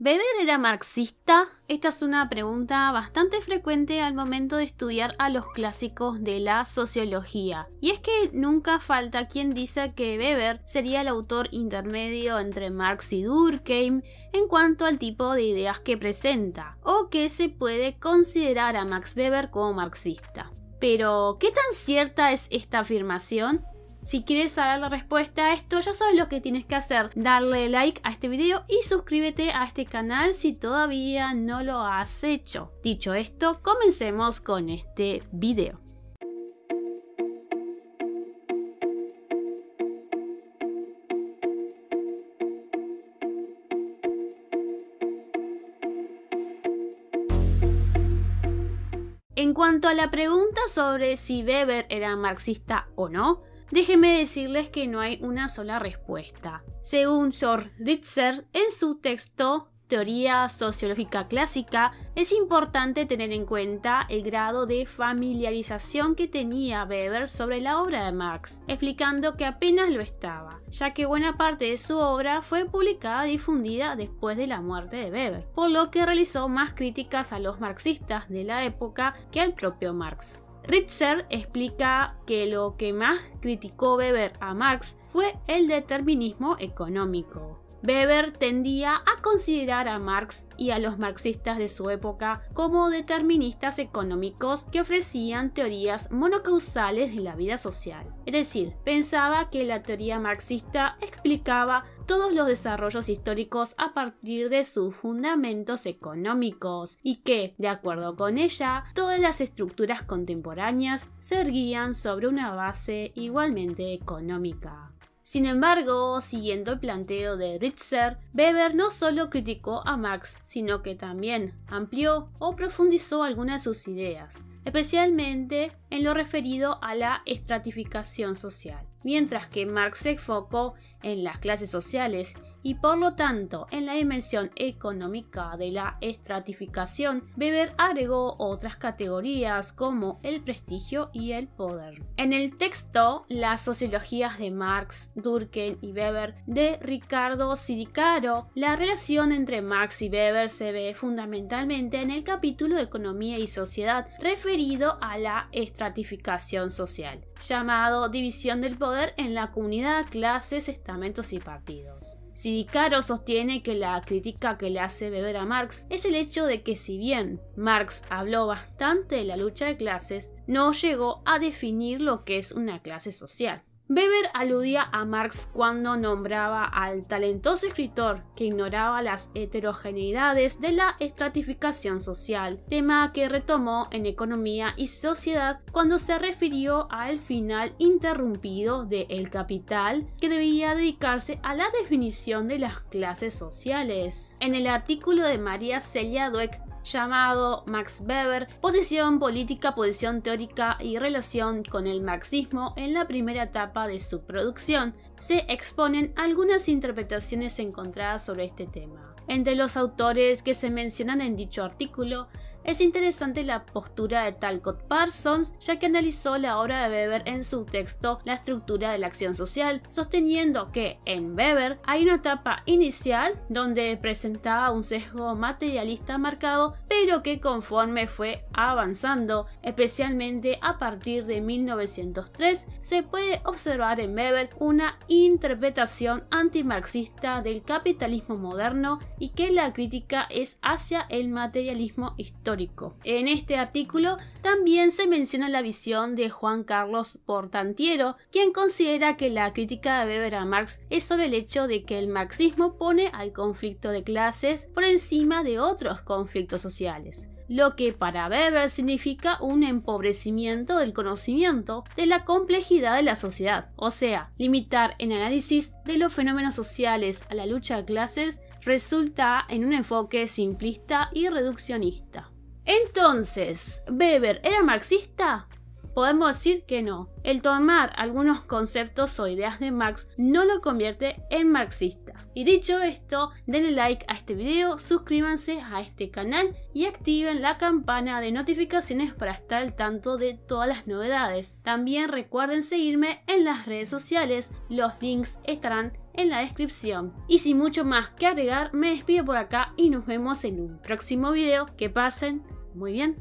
¿Weber era marxista? Esta es una pregunta bastante frecuente al momento de estudiar a los clásicos de la sociología. Y es que nunca falta quien dice que Weber sería el autor intermedio entre Marx y Durkheim en cuanto al tipo de ideas que presenta, o que se puede considerar a Max Weber como marxista. Pero, ¿qué tan cierta es esta afirmación? Si quieres saber la respuesta a esto, ya sabes lo que tienes que hacer. Darle like a este video y suscríbete a este canal si todavía no lo has hecho. Dicho esto, comencemos con este video. En cuanto a la pregunta sobre si Weber era marxista o no, Déjenme decirles que no hay una sola respuesta. Según George Ritzer, en su texto Teoría Sociológica Clásica, es importante tener en cuenta el grado de familiarización que tenía Weber sobre la obra de Marx, explicando que apenas lo estaba, ya que buena parte de su obra fue publicada y difundida después de la muerte de Weber, por lo que realizó más críticas a los marxistas de la época que al propio Marx. Ritzer explica que lo que más criticó Weber a Marx fue el determinismo económico. Weber tendía a considerar a Marx y a los marxistas de su época como deterministas económicos que ofrecían teorías monocausales de la vida social. Es decir, pensaba que la teoría marxista explicaba todos los desarrollos históricos a partir de sus fundamentos económicos y que, de acuerdo con ella, todas las estructuras contemporáneas se erguían sobre una base igualmente económica. Sin embargo, siguiendo el planteo de Ritzer, Weber no solo criticó a Marx, sino que también amplió o profundizó algunas de sus ideas, especialmente en lo referido a la estratificación social. Mientras que Marx se enfocó en las clases sociales y por lo tanto en la dimensión económica de la estratificación, Weber agregó otras categorías como el prestigio y el poder. En el texto Las sociologías de Marx, Durkheim y Weber de Ricardo Sidicaro, la relación entre Marx y Weber se ve fundamentalmente en el capítulo de Economía y Sociedad referido a la estratificación social, llamado División del Poder en la comunidad, clases, estamentos y partidos. Sidicaro sostiene que la crítica que le hace beber a Marx es el hecho de que si bien Marx habló bastante de la lucha de clases, no llegó a definir lo que es una clase social. Weber aludía a Marx cuando nombraba al talentoso escritor que ignoraba las heterogeneidades de la estratificación social, tema que retomó en Economía y Sociedad cuando se refirió al final interrumpido de El Capital, que debía dedicarse a la definición de las clases sociales. En el artículo de María Celia Dweck llamado Max Weber, Posición política, posición teórica y relación con el marxismo en la primera etapa de su producción, se exponen algunas interpretaciones encontradas sobre este tema. Entre los autores que se mencionan en dicho artículo es interesante la postura de Talcott Parsons, ya que analizó la obra de Weber en su texto La estructura de la acción social, sosteniendo que en Weber hay una etapa inicial donde presentaba un sesgo materialista marcado, pero que conforme fue avanzando, especialmente a partir de 1903, se puede observar en Weber una interpretación antimarxista del capitalismo moderno y que la crítica es hacia el materialismo en este artículo también se menciona la visión de Juan Carlos Portantiero, quien considera que la crítica de Weber a Marx es sobre el hecho de que el marxismo pone al conflicto de clases por encima de otros conflictos sociales lo que para Weber significa un empobrecimiento del conocimiento de la complejidad de la sociedad, o sea, limitar el análisis de los fenómenos sociales a la lucha de clases resulta en un enfoque simplista y reduccionista. Entonces, ¿Weber era marxista? Podemos decir que no. El tomar algunos conceptos o ideas de Marx no lo convierte en marxista. Y dicho esto, denle like a este video, suscríbanse a este canal y activen la campana de notificaciones para estar al tanto de todas las novedades. También recuerden seguirme en las redes sociales, los links estarán en la descripción. Y sin mucho más que agregar, me despido por acá y nos vemos en un próximo video. Que pasen muy bien.